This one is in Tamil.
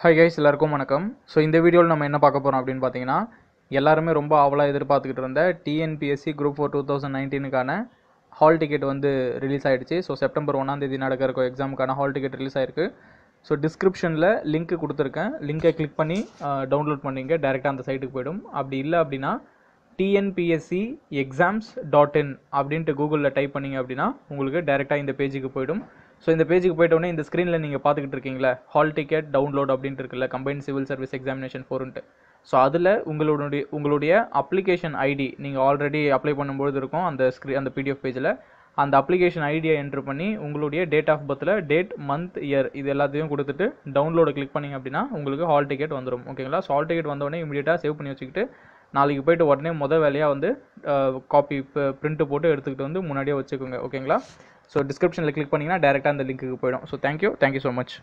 ஹாய் கைஸ் எல்லாருக்கும் வணக்கம். ஸோ இந்த வீடியோவில் நம்ம என்ன பார்க்க போகிறோம் அப்படின்னு பார்த்தீங்கன்னா எல்லாருமே ரொம்ப ஆவலாக எதிர்பார்த்துக்கிட்டு இருந்த TNPSC group four two thousand நைன்டீனுக்கான hall ticket வந்து ரிலீஸ் ஆகிடுச்சு ஸோ செப்டம்பர் ஒன்றாந்தேதி நடக்க எக்ஸாமுக்கான ஹால் டிக்கெட் ரிலீஸ் ஆயிருக்கு. ஸோ டிஸ்கிரிப்ஷனில் லிங்க் கொடுத்துருக்கேன். லிங்கை கிளிக் பண்ணி டவுன்லோட் பண்ணிங்க. டேரெக்டாக அந்த சைட்டுக்கு போயிடும். அப்படி இல்லை அப்படின்னா டிஎன்பிஎஸ்சி எக்ஸாம்ஸ் டாட் இன் அப்படின்ட்டு கூகுளில் டைப் பண்ணிங்க அப்படின்னா உங்களுக்கு டேரெக்டாக இந்த பேஜுக்கு போயிடும். ஸோ இந்த பேஜுக்கு போயிட்டோடனே இந்த ஸ்க்ரீனில் நீங்கள் பார்த்துக்கிட்டு இருக்கீங்களா ஹால் டிக்கெட் டவுன்லோட் அப்படின்ட்டு இருக்குல்ல கம்பைன் சிவில் சர்வீஸ் எக்ஸாமினேஷன் ஃபோர்ன்ட்டு ஸோ அதில் உங்களுடைய உங்களுடைய அப்ளிகேஷன் ஐடி நீங்கள் ஆல்ரெடி அப்ளை பண்ணும்போது இருக்கும் அந்த ஸ்க்ரீ அந்த பிடிஎஃப் பேஜில் அந்த அப்ளிகேஷன் ஐடியை என்ட்ரு பண்ணி உங்களுடைய டேட் ஆஃப் பர்த்தில் டேட் மந்த் இயர் இது எல்லாத்தையும் கொடுத்துட்டு டவுன்லோடு கிளிக் பண்ணிங்க அப்படின்னா உங்களுக்கு ஹால் டிக்கெட் வந்துடும் ஓகேங்களா ஸோ ஹால் டிக்கெட் வந்தோடனே இமீடியட்டாக சேவ் பண்ணி வச்சுக்கிட்டு நாளைக்கு போயிட்டு உடனே மொதல் வேலையாக வந்து காப்பி பிரிண்ட்டு போட்டு எடுத்துக்கிட்டு வந்து முன்னாடியே வச்சுக்கோங்க ஓகேங்களா ஸோ டிஸ்கிரிப்ஷனில் கிளிக் பண்ணிங்கன்னா டேரெக்டாக அந்த லிங்க்குக்கு போயிடும். So thank you thank you so much